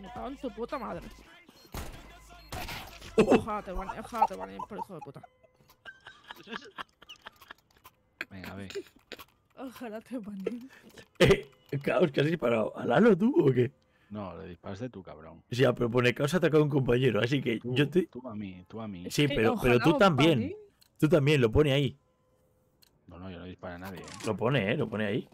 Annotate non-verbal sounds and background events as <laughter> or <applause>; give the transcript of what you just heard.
Me cago en tu puta madre. <laughs> Ojalá te van, ojalá te van por hijo de puta. Venga, ve. Ojalá te van. Eh, eh caos, que has disparado. a Lalo tú o qué? No, le disparaste tú, cabrón. Sí, pero pone caos ha atacado a un compañero, así que Tú, yo te. tú a mí, tú a mí. Sí, pero, pero tú también. Tú también, lo pone ahí. No, no, yo no disparo a nadie. ¿eh? Lo pone, eh, lo pone ahí.